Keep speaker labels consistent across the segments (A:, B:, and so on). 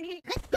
A: me.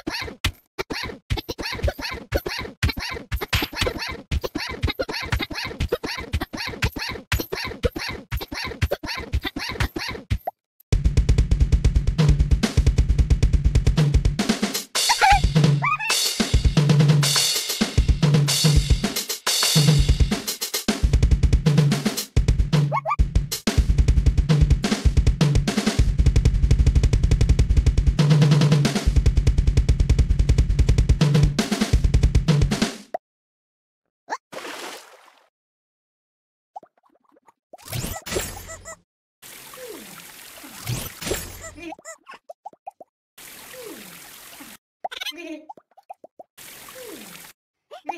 A: Huh?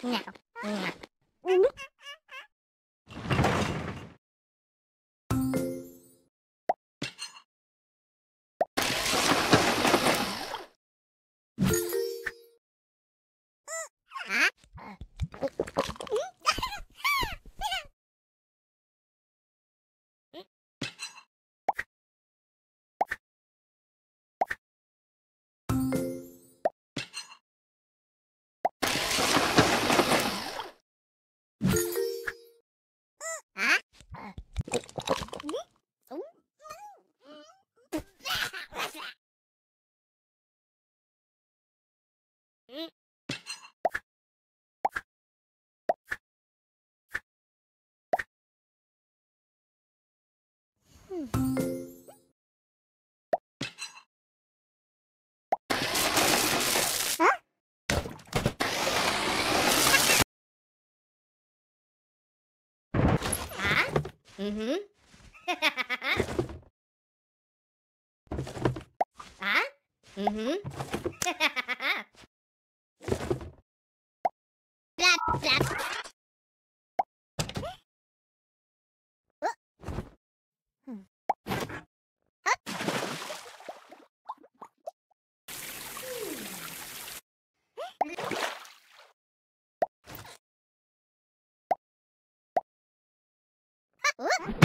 A: เนี่ย Mm-hmm. huh? Mm-hmm. うん